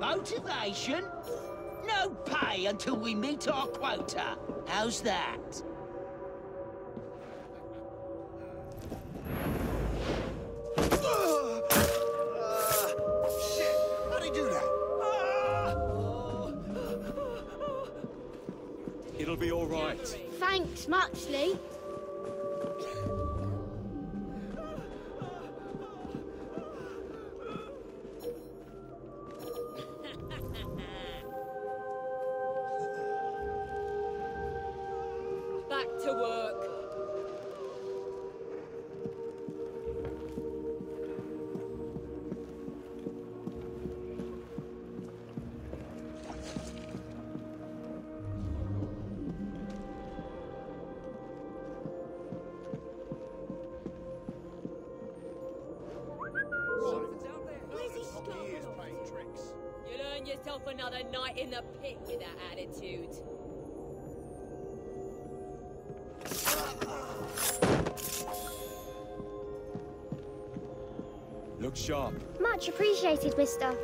Motivation? No pay until we meet our quota. How's that? Shit! How'd he do that? It'll be all right. Thanks muchly. Back another night in the pit with that attitude. Look sharp. Much appreciated, mister.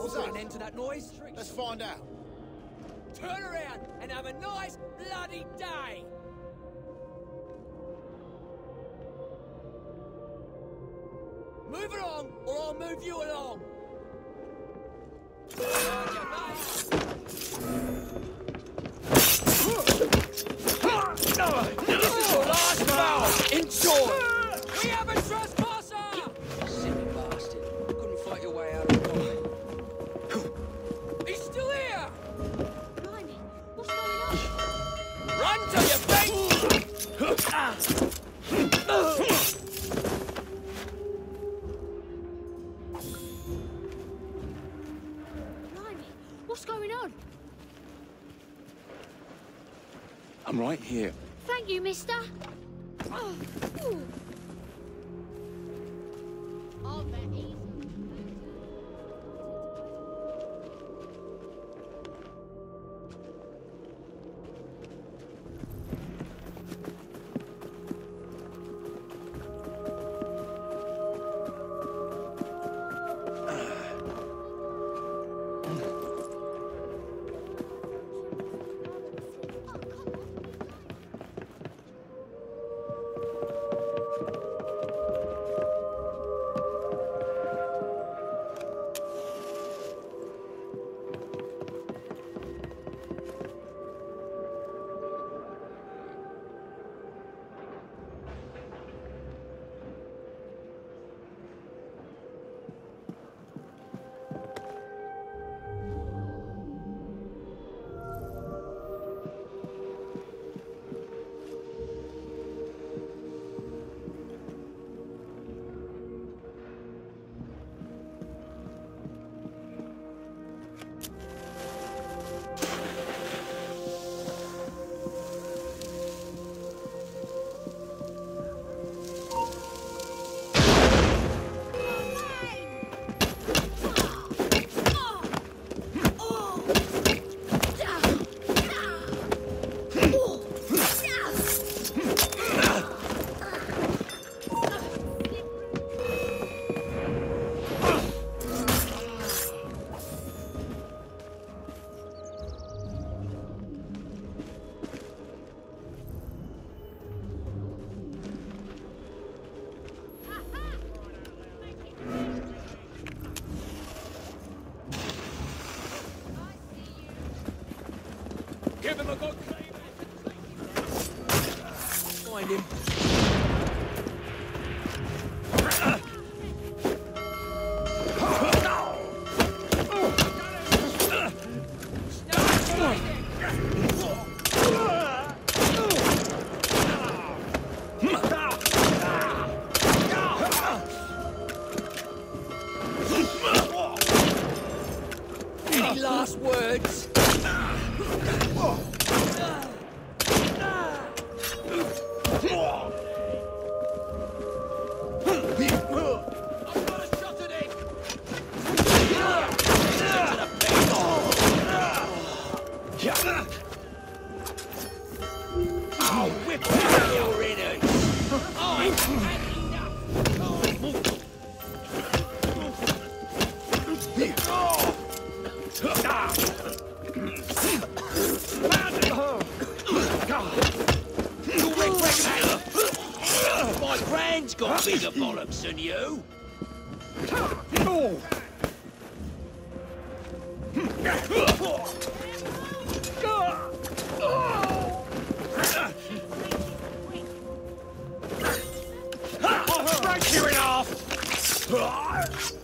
What was Put that? an end to that noise. Let's find out. Turn around and have a nice bloody day. Move along, or I'll move you along. I'm right here. Thank you, mister. Oh, Give him a good clean. Find him. Bigger bollocks than you! Break you in half!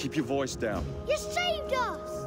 Keep your voice down. You saved us!